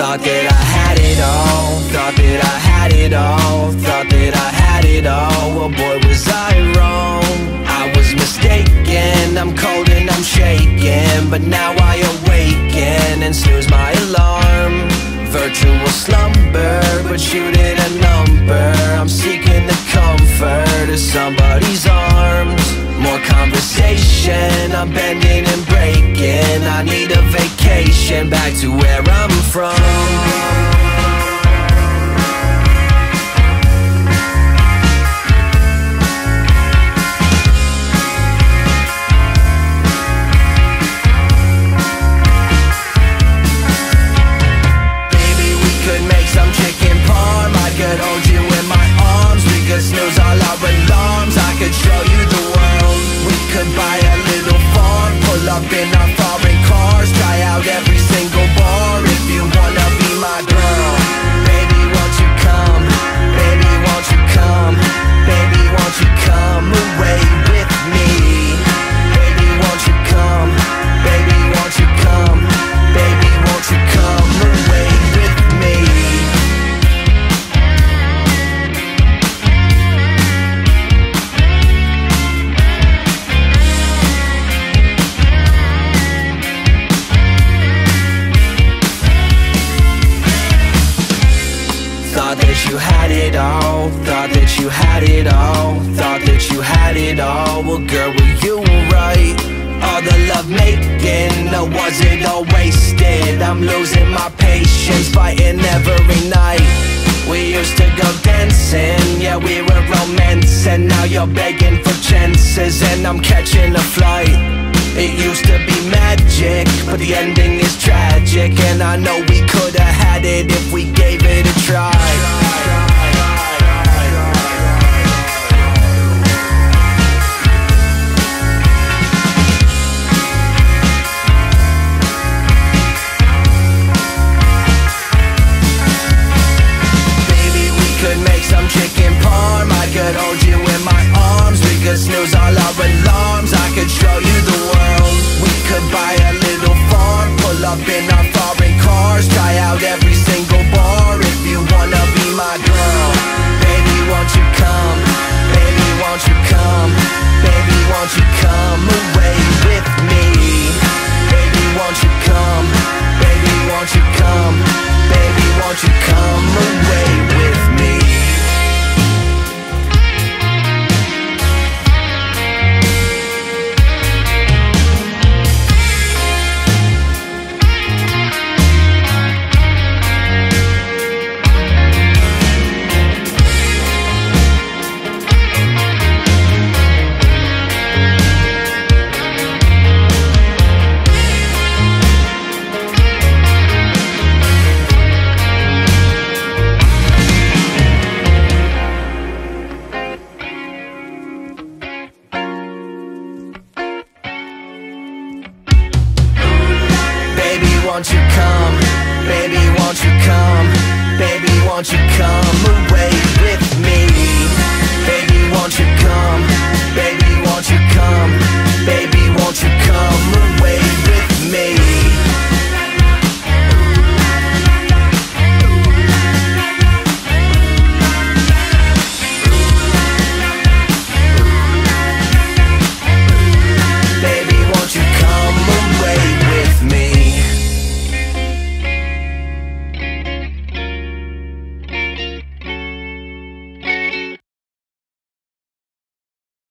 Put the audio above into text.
Thought that I had it all Thought that I had it all Thought that I had it all. Well boy was I wrong? I was mistaken. I'm cold and I'm shaking But now I awaken And snooze my alarm. Virtual slumber But shooting a number. I'm seeking the comfort Of somebody's arms. More conversation I'm bending you had it all Thought that you had it all Thought that you had it all. Well girl, were you right? All the love making Or was it all wasted? I'm losing my patience Fighting every night. We used to go dancing Yeah, we were romancing. Now you're begging for chances And I'm catching a flight. It used to be magic, but the ending is tragic. And I know we could've had it if we gave it a try foreign cars won't you come? Baby, won't you come? Baby, won't you come?